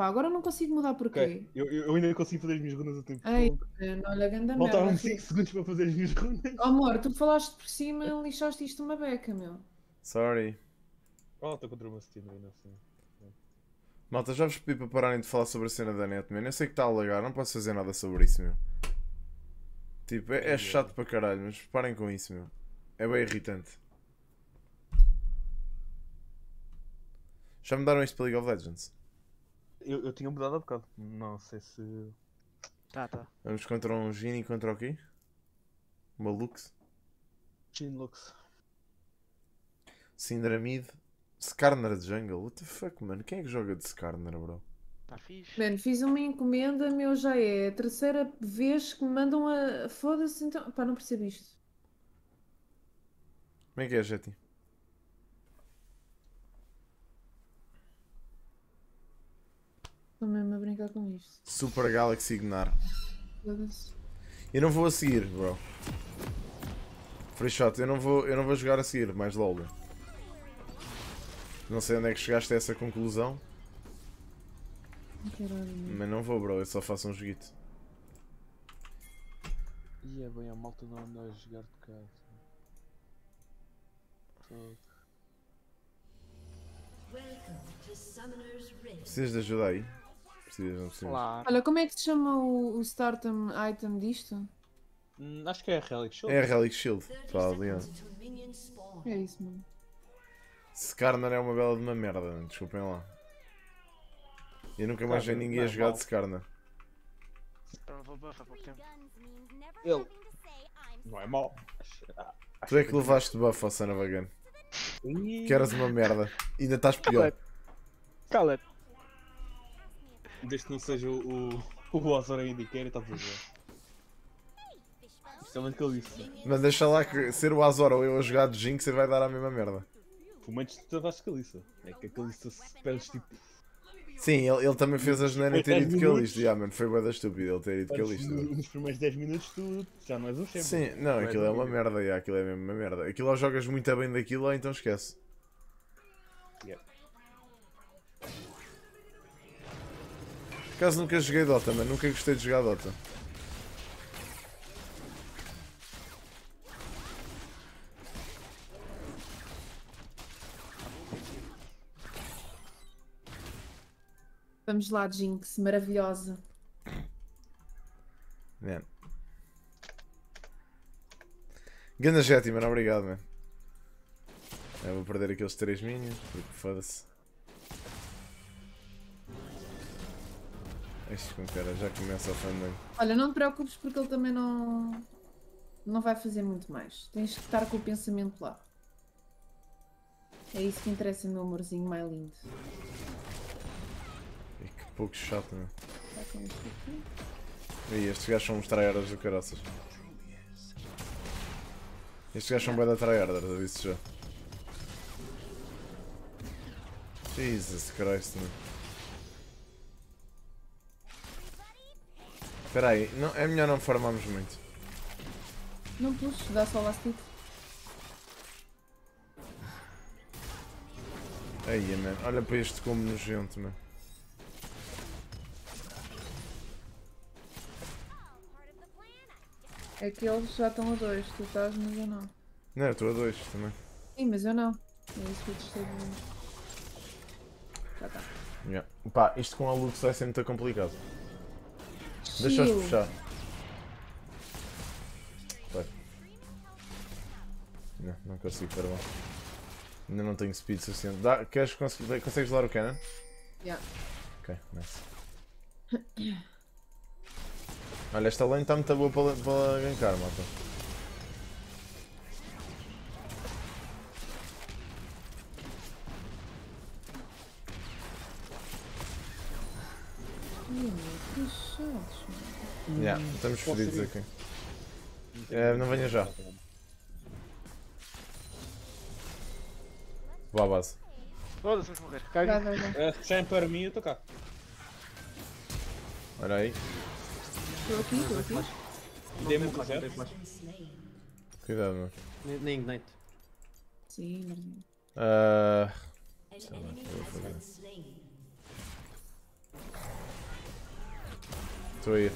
Pá, agora não consigo mudar porquê. Ok, eu, eu eu ainda consigo fazer as minhas runas a tempo. Fogo. mano, olha, ganda Faltavam merda. 5 segundos para fazer as minhas runas. Oh, amor, tu falaste por cima e lixaste isto uma beca, meu. Sorry. Oh, estou contra uma Steam ainda assim. Malta, já vos pedi para pararem de falar sobre a cena da net, man. Eu sei que está a alagar, não posso fazer nada sobre isso, meu. Tipo, é, é chato para caralho, mas parem com isso, meu. É bem irritante. Já mudaram isto para League of Legends? Eu, eu tinha mudado há bocado. Não sei se. Tá, tá. Vamos contra um Genie contra o quê? Uma Lux? Chinlux. Syndramid? Skarner de Jungle? What the fuck, mano? Quem é que joga de Skarner, bro? Tá fixe. Mano, fiz uma encomenda, meu, já é a terceira vez que me mandam a. Foda-se, então. Pá, não percebo isto. Como é que é, Jetty? Estou mesmo a brincar com isto. Super Galaxy Gnar. Foda-se. Eu não vou a seguir, bro. Free shot, eu não vou, eu não vou jogar a seguir, mais LOL. Não sei onde é que chegaste a essa conclusão, mas não vou, bro. Eu só faço um joguito. E é bem, a malta não anda a jogar de casa. Precisas de ajuda aí? Precisas, não precisas. Claro. Olha, como é que se chama o, o startum item disto? Hum, acho que é a Relic Shield. É a Relic Shield. Tá ali. É isso, mano. Skarner é uma bela de uma merda, desculpem lá. Eu nunca mais vi Skarner, ninguém a é jogar de Skarner. Pouco tempo. Ele. Não é mau. Tu é que levaste buff ao Sanavagan. Que eras uma merda. Ainda estás pior. Cala-te. Desde que não seja o, o, o Ozora indicar, está tudo bem. Isto é uma caliça. Mas deixa lá que ser o Azor ou eu a jogar de Jinx você vai dar a mesma merda. Pelo menos tu levaste caliça. É que a caliça se perdes tipo. Sim, ele, ele também fez a geneira ter ido. Calista. Yeah, mano, foi bué da estúpido ele ter ido no- nos primeiros 10 minutos tu já não és um champion. Sim, não, Vai aquilo é uma dormir. merda, yeah, aquilo é mesmo uma merda. Aquilo ou jogas muito bem daquilo ou então esquece. Yeah. Acaso nunca joguei Dota, mano, nunca gostei de jogar Dota. Vamos lá, Jinx, maravilhosa. Man. Ganda Jetty, mano, obrigado, man. Eu vou perder aqueles 3 minions, porque foda-se. Este cara já começa a ofender. Olha, não te preocupes porque ele também não. Não vai fazer muito mais. Tens que estar com o pensamento lá. É isso que interessa, meu amorzinho mais lindo. E que pouco chato, isto aqui. E estes gajos são uns tryharders do caraças. Estes gajos são bem da tryharders, aviso já. Jesus Christ, meu. Espera aí, não, é melhor não farmarmos muito. Não puxes, dá só last hit. Aí, man, olha para este como nojento, meu. É que eles já estão a dois, tu estás, mas eu não. Não, eu estou a dois também. Sim, mas eu não. É isso que eu te estou dizendo. Já está. Yeah. Pá, isto com a Lux vai ser muito complicado. Deixa-os Chill. puxar. Vai. Não, não consigo, pera lá. Ainda não tenho speed suficiente. Dá, queres, cons consegues dar o cannon? Yeah. Ok, nice. Olha, esta lane está muito boa para, para gankar, malta. Ih, meu, que chatos, mano. Yeah, estamos fodidos aqui. É, não venha já. Vou à base. Foda-se, vamos morrer. Caga. vai, vai. É, já é para mim, eu estou cá. Olha aí. Estou aqui, estou aqui. Dê-me um Não tem flash. Cuidado, meu. Nem- ignite. Sim, mas... Ah, sei lá, eu vou fazer. Estou a ir.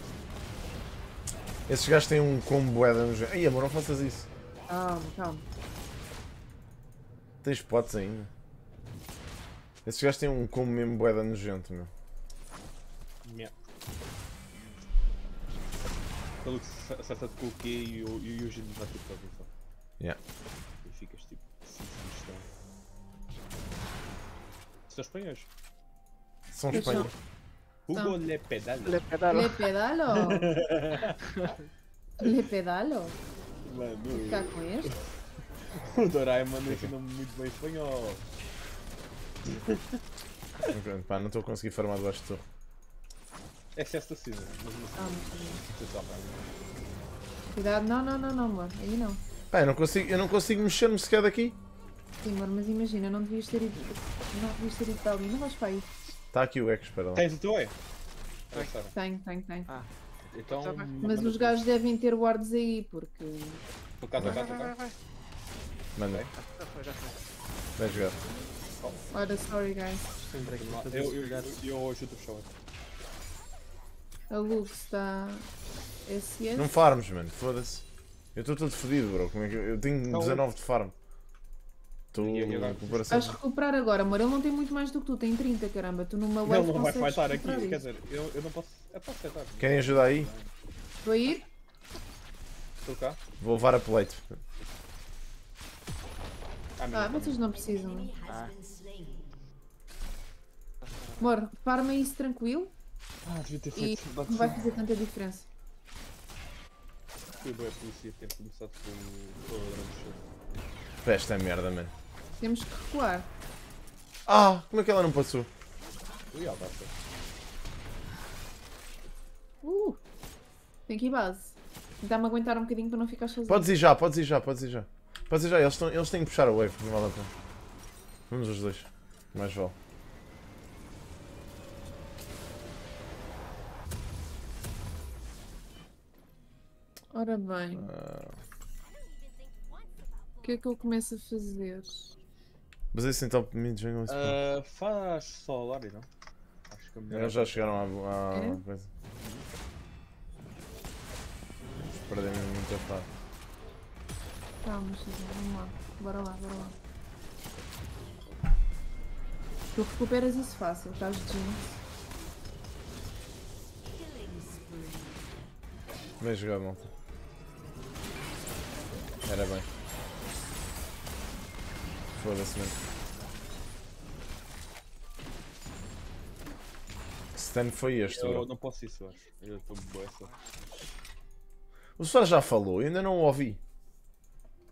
Esses gajos têm um combo boeda no Ai amor, não faças isso. Calma, calma. Tens potes ainda. Esses gajos têm um combo mesmo boeda nojento, meu. Yeah. Pelo que se acerta-te com o Q e o, e o Eugene vai tipo para atenção. Yeah. E ficas tipo. Sim, estão. São espanhóis. São espanhóis. Hugo. Le Pedal. Le pedalo. Le pedalo? Le pedalo? Mano, Ficar com este? o Doraemon ensina muito bem espanhol. Ok, Pá, não estou a conseguir farmar debaixo de torre. É excesso de cena, mas não Ah, sei Cuidado, não, não, não, não, amor. Aí não. Pá, eu não consigo, eu não consigo mexer-me sequer daqui. Sim, amor, mas imagina, não devias ter ido. Não devias ter ido para ali. Não vais para aí. Está aqui o Echo, espera lá. Tens o teu? Ah, Sara. Tenho, tenho, tenho. Então. Já vai. Mas os gajos devem ter wards aí, porque. Por cá, por cá, Vai, por vai, cá. vai. Manda, Já foi, já foi. vai jogar. Olha, sorry guys. Eu, eu, eu, eu hoje o show. A Lux está. SS. Não farms, mano, foda-se. Eu estou todo fodido, bro. Como é que eu, eu tenho Não, 19 de farm. Estou E- e comparação. Vais recuperar agora, amor. Ele não tem muito mais do que tu, tem 30, caramba. Tu numa wave Ele não vai fightar aqui, recuperar quer isso. dizer, eu, eu não posso. Eu posso aceitar. Querem ajudar aí? Vou a ir? Estou cá. Vou levar a plate. Ah, Ah, não. vocês não precisam. Ah, Amor, repara-me isso tranquilo Ah, devia ter e feito. não vai fazer tanta diferença. Fui bem a polícia ter começado com o esta é merda, mano. Temos que recuar. Ah, como é que ela não passou? Ui, ela. Uh! Tem que ir base. Tentar-me aguentar um bocadinho para não ficar sozinho. Podes ir já, podes ir já, podes ir já. Podes ir já, eles, estão, eles têm que puxar a wave, não vale a pena. Vamos os dois. Mais vale. Ora bem, Ah, o que é que eu começo a fazer? Mas esse top mid venham isso. Faz só a Lari, não? Acho que é melhor. Eles já chegaram à, à É? coisa. Perdem mesmo muito a par. Calma, Xavier, vamos lá. Bora lá, bora lá. Tu recuperas isso fácil, estás de jeans. Bem jogado, malta. Era bem. Foda-se mesmo. Que stun foi este, Eu bro? não posso isso, acho. Eu estou boa essa. O Soares já falou, eu ainda não o ouvi.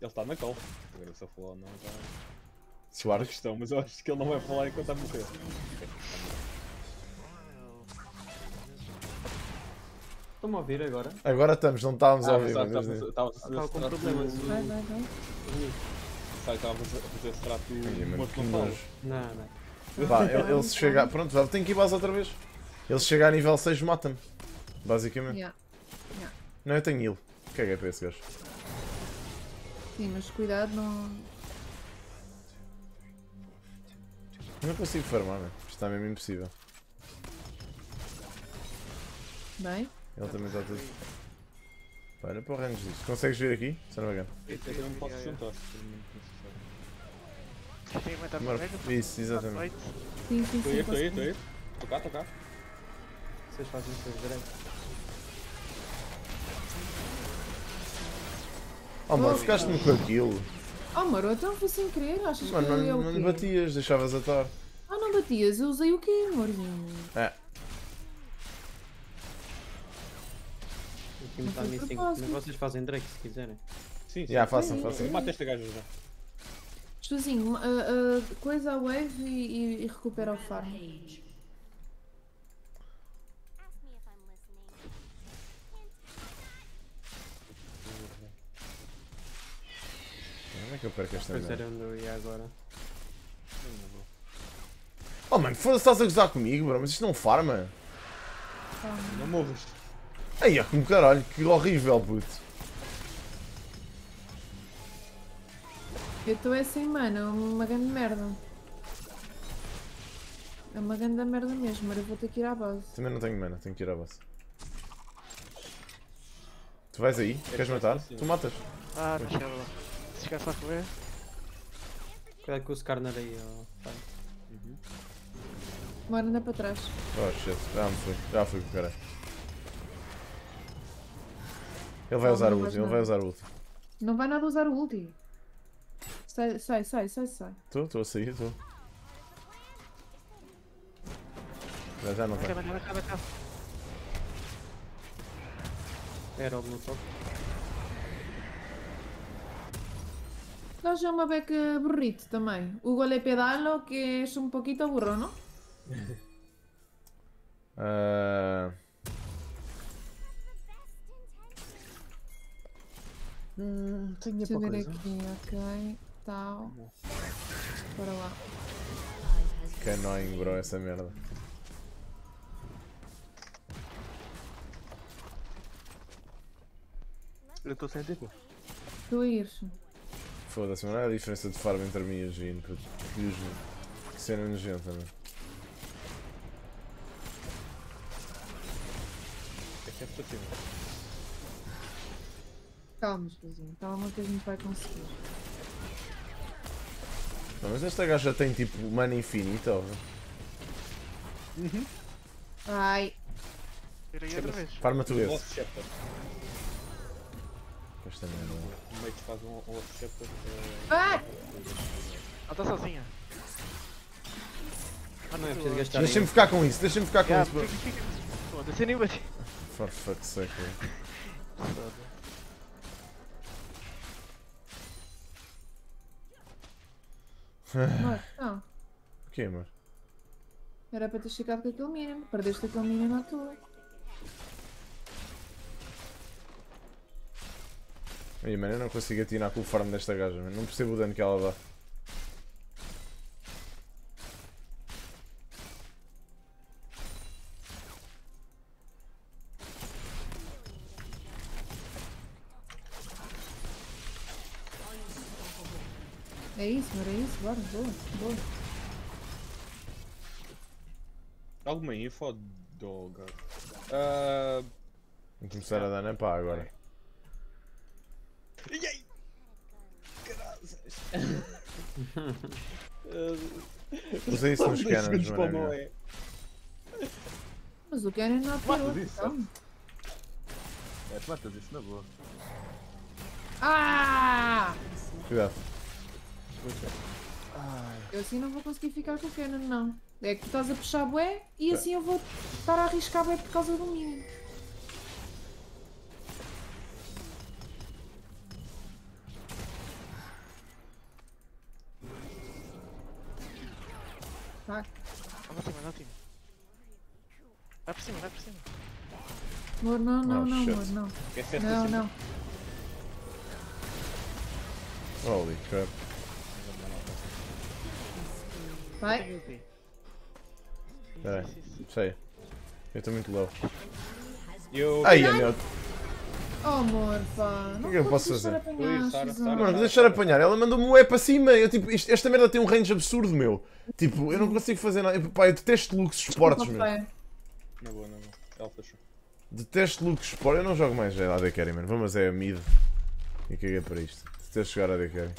Ele está na call. Agora se eu falar ou não, já. É uma Soares? questão, mas eu acho que ele não vai falar enquanto está a morrer. Estão-me a ouvir agora? Agora estamos, não estávamos a Ah, ouvir. estava- estava a fazer Estava esse com problemas. do- Vai, vai, estava a fazer a fazer esse trato do morto que não. Não. Pá, ele, ele se chega. Pronto, já tem que ir base outra vez. Ele se chega a nível 6, mata-me. Basicamente. Yeah. Não, eu tenho heal. Que é que é para esse gajo? Sim, mas cuidado, não. Não consigo farmar, né? Isto está mesmo impossível. Bem? Ele também está tudo. Olha para o range disto. Consegues vir aqui? Se não me engano. Eu também não posso juntar. Tem que ver. isso, exatamente. Sim, sim, Estou sim. aí, estou aí, estou aí. Estou cá, estou cá. Vocês fazem os seus direitos. Oh mano, ficaste-me com aquilo. Oh, mano, então foi sem querer. Achas Mano, que não, o não batias, deixavas atar. Ah, não batias. Eu usei o quê, amorzinho? É, Aqui me está Não foi missing. propósito. Mas vocês fazem Drake se quiserem. Sim, sim. já, façam, façam. Mata este gajo já. Chuzinho, uh, uh, coisa a wave e, e- recupera o farm. Como é que eu perco esta Pois era onde eu ia agora. Oh mano, foda-se, estás a gozar comigo, bro, mas isto não farma. Não morres. Ai, é como caralho, que horrível, puto. Eu estou é sem mana, é uma grande merda. É uma grande merda mesmo, mas eu vou ter que ir à base. Também não tenho mana, tenho que ir à base. Tu vais aí? É Queres que matar? assim. Tu matas. Ah, não chegava lá. Se chegasse lá a correr. Cuidado com o Skarner aí, ó. pai. Bora andar para trás. Oh shit, já me fui. Já fui com o caralho. Ele vai Não, usar não o ulti, ele vai usar o ulti. Não vai nada usar o ulti. Sai, sai, sai, sai, sai. Estou, estou a sair, estou. Já, já não Vai cá. Era no top. Nós é uma beca burrito também. Hugo le pedalo que es un poquito burro, ¿no? Ah, Hum, tenho Deixa eu ver coisa. aqui, ok. Tal. Bora lá. que annoying, bro, essa merda. Eu estou sem tipo. Tu a ires. Foda-se, mano, olha a diferença de farm entre mim e a Jean, puto. Que uso. Que cena nojenta, mano. É sempre para cima. Calma, Joãozinho. Calma que a gente vai conseguir. Não, mas esta gaja tem tipo mana infinita, ó. Ai. Aí outra vez. Farma tu esse. Esta merda. O mate faz um Chapter. eh, Ai! Ela está sozinha. Ah, não é Preciso gastar Deixa-me ficar com isso, deixa-me ficar com Já, isso. Foda-se, nem bati. For fuck's sake, Amor, não. O que, amor? Era para ter chegado com aquele mínimo. Perdeste aquele mínimo à tua. Aí, mano, eu não consigo atinar com o farm desta gaja, mano. Não percebo o dano que ela dá. É isso, amor, é isso. Bora, boa, boa. Alguma info, dog. Ah. Vou começar a dar na pá agora. E aí? Graças. Usa isso nos cannons, mano. é. Mas o Karen não Matas atirou. isso. É, tu matas isso na boa. Ah! Cuidado. Eu assim não vou conseguir ficar com o Canon, não. É que tu estás a puxar bué e assim eu vou estar a arriscar bué por causa do mínimo. Vai. Anda cima, anda cima. Vai por cima, vai por cima. Amor, não, não, Oh, não, amor, não. Não, não. Holy crap. Vai. Tem ulti. Espera aí. Isso, isso, isso. Sei. Eu estou muito low. Eu. Ai, meu. Oh, amor, pá. Não que eu posso fazer? apanhar, Sara. Sara. Mano, vou deixar apanhar. Ela mandou-me o E para cima. Eu, tipo, isto- esta merda tem um range absurdo, meu. Tipo, eu não consigo fazer nada. Eu, pá, eu detesto looks esportes, meu. Na boa, na boa. Ela fechou. Detesto looks esportes. Eu não jogo mais a AD Carry, mano. Vamos é a mid. E caguei para isto. Detesto jogar a AD Carry.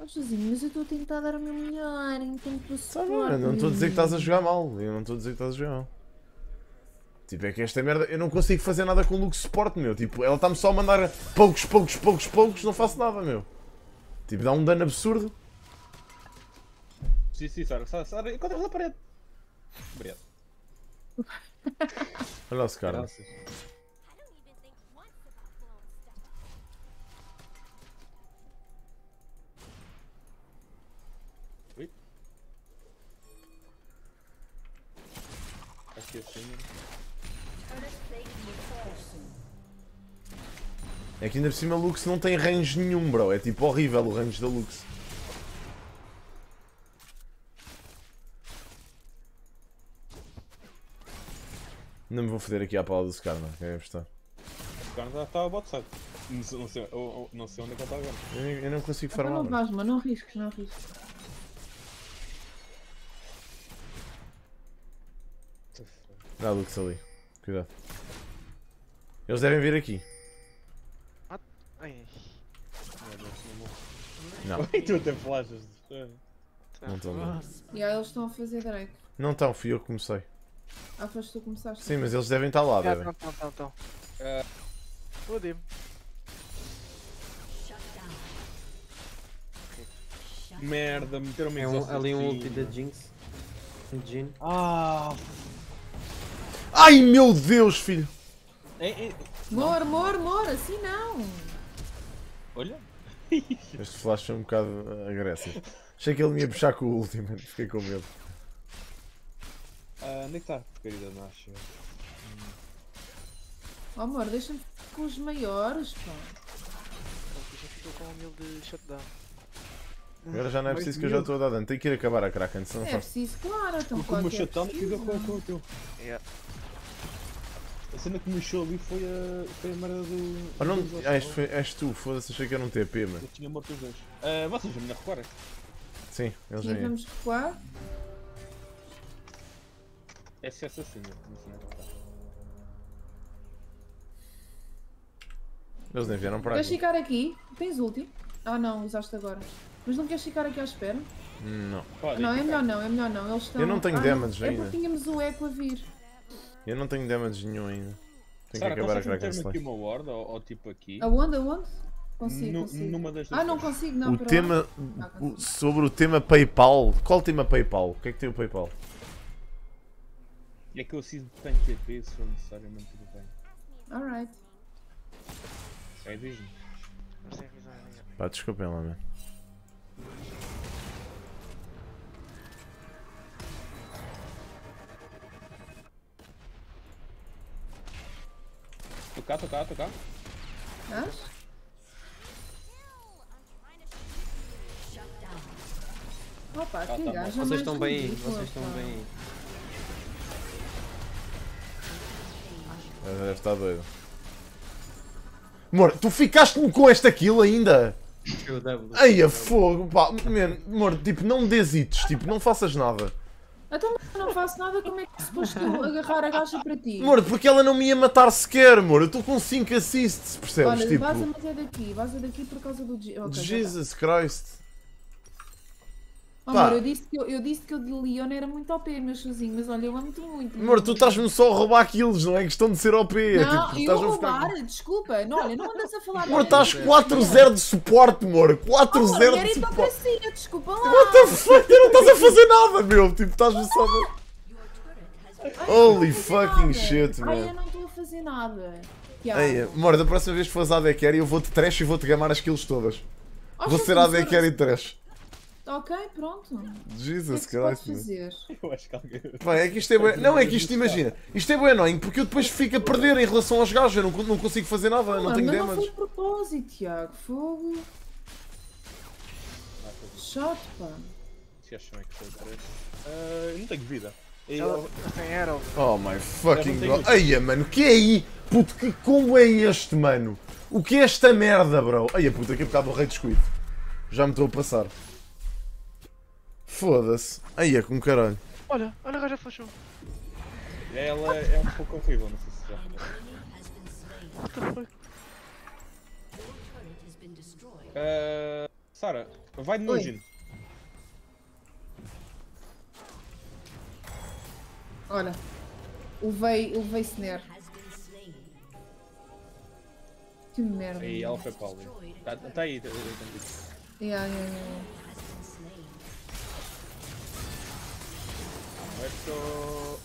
Oh, mas eu estou a tentar dar o meu melhor enquanto tu Tá eu não estou a dizer que estás a jogar mal. Eu não estou a dizer que estás a jogar mal. Tipo, é que esta merda, eu não consigo fazer nada com o look suporte, meu. Tipo, ela está-me só a mandar poucos, poucos, poucos, poucos, não faço nada, meu. Tipo, dá um dano absurdo. Sim, sim, Sara. Sara, Sara, encontra na parede. Obrigado. Olha o Scar. Graças. Aqui assim. É que ainda por cima a Lux não tem range nenhum, bro. É tipo horrível o range da Lux. Não me vou foder aqui à pala do Scar, mano. Querem apostar? O já estava a bot side. Não sei, não, sei, não sei onde é que ele está agora. Eu, eu não consigo Então farmar, não vais, mano. Não risques, não risques. Dá a Lux ali. Cuidado. Eles devem vir aqui. Ai, não E tu até flashas. É. tá. Não tô bem. E aí eles estão a fazer Drake. não estão, fui eu que comecei. Ah, foste tu que começaste. Sim, mas eles devem estar lá, Ah, devem. Não, não, não, não. Fodei-me. Merda, meteram-me É em um, exaust ali um ulti da Jinx. Um Jin. Ah! Ai meu Deus, filho! É, Mor, mor, mor, assim não. olha. Este flash foi um bocado agressivo. Achei que ele me ia puxar com o último, fiquei com medo. Ah, onde é que está, querida Nasha? Oh, amor, deixa-me com os maiores, pá. O bicho ficou com um mil de shutdown. Agora já não é preciso que eu já estou a dar dano. Tenho que ir acabar a Kraken, senão É faz. preciso, claro. Então, O que claro me que é chatão fica com, com o teu. Yeah. A cena que me mexeu ali foi a, foi a merda do. Ah, não, do exaust. ah, és, foi- és tu, foda-se, achei que era um TP, mano. Eu tinha morto os dois. Ah, vocês já me recuarem. Sim, eles vêm. vamos recuar. Essa é não sei onde está. Eles nem vieram para Queres aqui. ficar aqui? Tens ulti? Ah, não, usaste agora. Mas não queres ficar aqui à espera? Não. Pode, não, é melhor não, é melhor não. Eles estão... Eu não tenho ah, damage É ainda. porque tínhamos o eco a vir. Eu não tenho damage nenhum ainda. Tenho que acabar a Kraken meter-me aqui uma ward ou, ou tipo aqui? Aonde, aonde? Consigo, Nu- consigo. Numa das Ah, não consigo, não. O para tema. Ah, o- sobre o tema PayPal. Qual tema PayPal? O que é que tem o PayPal? É que eu preciso de tanto TP se for necessariamente tudo bem. Alright. É vision. Pá, desculpem lá, mano. Cá, tô cá. Estás? Opa, que tá gaja Vocês mais estão bem aí, ridícula, vocês estão pá. bem aí. Ela Deve estar doido. Amor, tu ficaste-me com esta kill ainda? Ai, a fogo, pá, man, amor, tipo, não desites, tipo, não faças nada. Então eu não faço nada, como é que se foste tu agarrar a gaja para ti? Amor, porque ela não me ia matar sequer, amor, eu estou com 5 assists, percebes? Olha, tipo, vaza, mas é daqui, vaza daqui por causa do... G- ok, já tá. Jesus Christ. Oh, amor, eu disse, que eu, eu disse que o de Leon era muito OP, meu sozinho, mas olha, eu amo-te muito. Amor, tu estás-me só a roubar kills, não é questão de ser OP. é Não, tipo, eu estás a roubar, ficar... desculpa, não, olha, não andas a falar Amor, nada estás disso. 4-0 de suporte, amor. 4-0 Amor, de suporte. meritocracia, desculpa lá. What the fuck? Tu não estás a fazer nada, meu. Tipo, estás-me só a... Holy fucking Nada. shit, Ai, eu não estou a fazer nada. Tiago. Ei, amor, da próxima vez que fores à AD Carry, eu vou-te trash e vou-te gamar as kills todas. Acho Vou ser AD funciona. Carry trash. Ok, pronto. O que é Jesus que Christ, fazer? Eu acho que alguém. Pá, é que isto é bué... Não, é que isto, imagina. Isto é bem annoying porque eu depois fico a perder em relação aos gajos. Eu não, não consigo fazer nada, não Mano, tenho mas não foi damage. de propósito, Tiago. Fogo. Chato, pá. Se acham é que sou 3. eu não tenho vida. Eu, Ela tem Arrow. Oh my fucking Eu não god. Eia, mano, que é aí? Puto, que combo é este, mano? O que é esta merda, bro? Eia, puta, que é por causa do rei descuido. Já me estou a passar. Foda-se. Eia, com caralho. Olha, olha a gaja flashou. ela é um pouco horrível, não sei se já. What the fuck? Uh, Sara, vai de. Nujin. Olha. Levei, levei snare. Que merda. Aí ela foi para ali. Tá, tá aí, tá, tá, tá, Yeah, yeah, yeah. Muerto.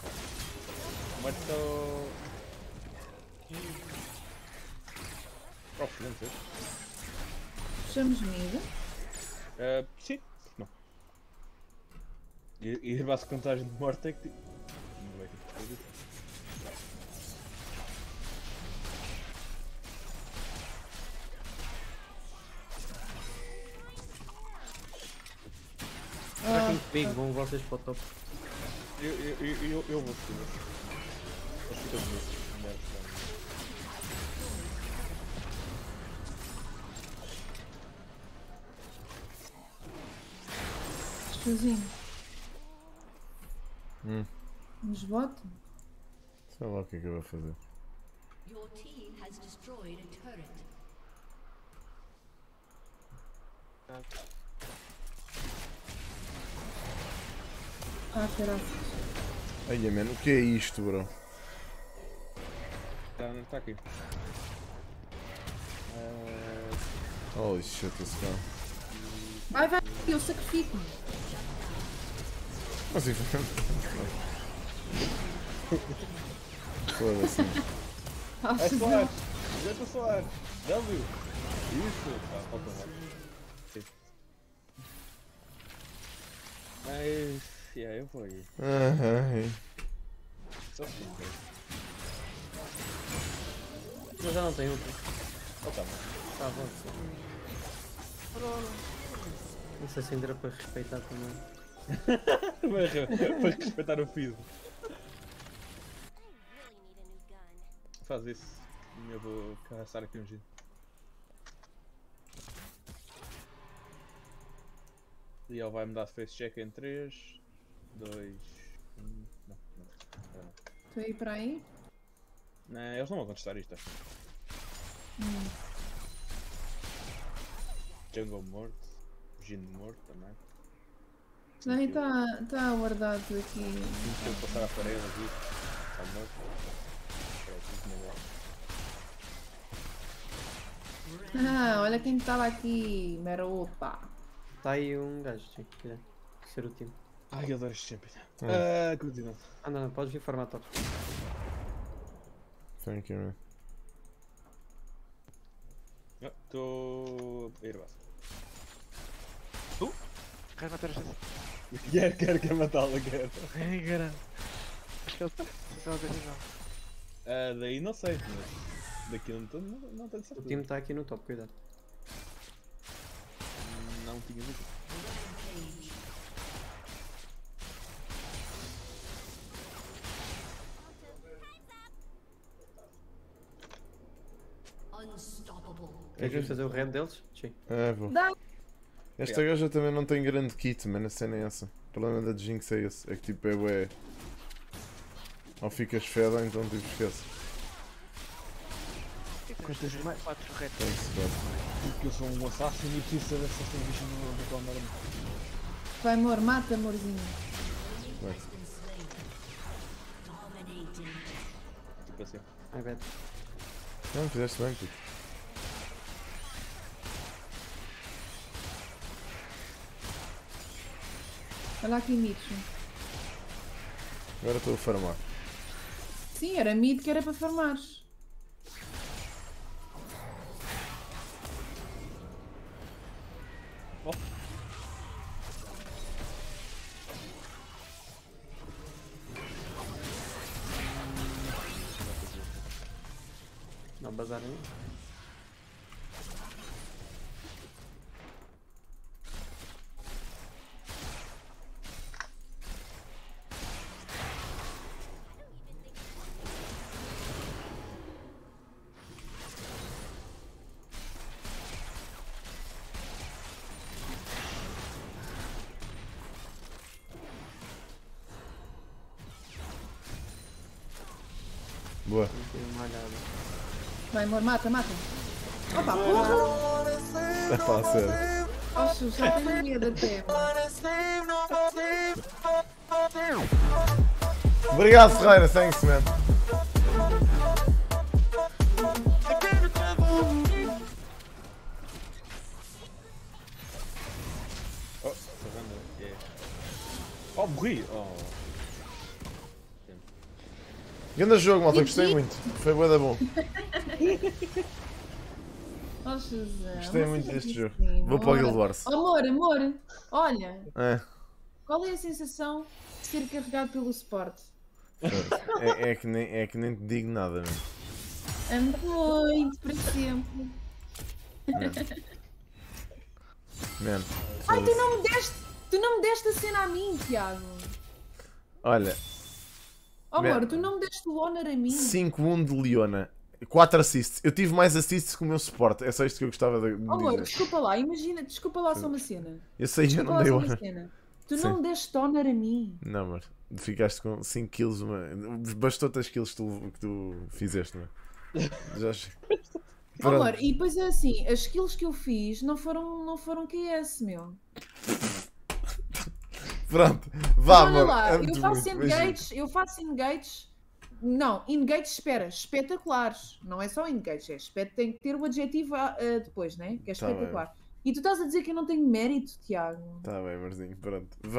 Muerto. Oh, sei. Puxamos mid. Uh, sim, não. E, e a base de contagem de morte é que. Não é que vocês para o top. Eu, eu, eu, eu, eu vou seguir. Acho que estou bonito. Sozinho. Hum. Nos bota. Sei lá o que é que eu vou fazer. Your team has destroyed a turret. Ah, caraças. Ai, mano, o que é isto, bro? Tá, tá aqui. Ah, Holy shit, esse cara. Vai, vai, eu sacrifico-me. Mas enfim. Foda-se. Ah, é Soares! Deixa Soares! W! Isso! Tá, falta. Sim. Mas. Yeah, eu vou aí. Ai, Só se não Eu já não tenho outro. Oh, tá bom. Tá bom. Não sei se ainda era para respeitar também. Mas, Para respeitar o piso. Faz isso. Eu vou caçar aqui um giro. E ele vai me dar face check em 3, 2, 1. Não, não. Tu aí para aí? Não, eles não vão contestar isto, acho. Jungle morto. Gino morto também. Não, e está tá guardado aqui. Se eu passar a parede aqui, está morto. Espera, isso não vai. Ah, olha quem estava aqui. Mera opa. Está aí um gajo, sim. Cuidado. Ser o time. Ai, eu adoro este champion. Hum. Ah, continua. Ah, não, não, podes vir formar top. thank you, man. Estou. a ir base. Quero matar esta. Quer, quer, quer matá-la, quer. Ai, caralho. Acho que ele está a decisão. Ah, daí não sei, mas daqui não tenho, não, não tenho O certeza. time está aqui no top, cuidado. Não tinha dúvida. Queres fazer o red deles? Sim. É, vou. Dá. Esta gaja também não tem grande kit, mano. A cena é essa. O problema da Jinx é esse. É que tipo, é bué. Ou ficas feda, então tipo, esquece. Quantas mais? 4 retas. Porque eu sou um assassino e preciso saber se esta bicha não vai reclamar Vai, amor, mata, amorzinho. Vai. Tipo assim. Ai, bet. Não, fizeste bem, tipo. Olha aqui, Mitch. Agora estou a farmar. Sim, era mid que era para farmares. Não bazar aí. Boa. Vai, amor, mata, mata. Opa, porra! É pá, sério. Oxe, já tenho medo até. Obrigado, Ferreira. Thanks, man. Oh, morri! Oh. Grande jogo, malta. Gostei muito. Foi bué da bom. Oxe, Zé, Gostei muito seja deste jogo. Vou para o. Guild Wars. Amor, amor, olha, É. qual é a sensação de ser carregado pelo Sport? É, é que nem, é que nem te digo nada, mano. É muito, por exemplo. Man, Ai, tu não me deste, tu não me deste a cena a mim, Tiago. Olha, Oh, amor, tu não me deste o honor a mim. 5-1 de Leona. 4 assists. Eu tive mais assists que o meu suporte. É só isto que eu gostava de de Oh, amor, dizer. desculpa lá, imagina, desculpa lá só uma cena. Eu sei, eu Desculpa não lá dei honor. Tu Sim. não me deste honor a mim. Não, amor. Ficaste com 5 kills. Uma... Bastou-te as kills que tu, que tu fizeste, não é? Já. Amor, e depois é assim, as skills que eu fiz não foram, não foram QS, meu. Pronto. Vá, Mas olha amor. lá, é eu muito faço. Beijinho. engages, eu faço engages. Não, engages, espera, espetaculares. Não é só engages, é espet... tem que ter o adjetivo ah, depois, né? Que é Tá bem. espetacular. E tu estás a dizer que eu não tenho mérito, Tiago. Tá bem, amorzinho. Pronto.